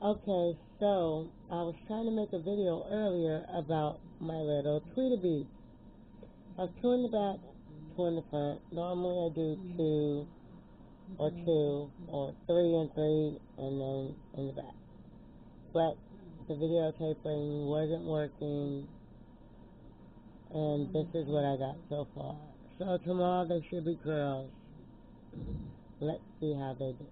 Okay, so I was trying to make a video earlier about my little tweeda I was two in the back, two in the front. Normally I do two or two or three and three and then in the back. But the videotaping wasn't working and this is what I got so far. So tomorrow they should be girls. Let's see how they do.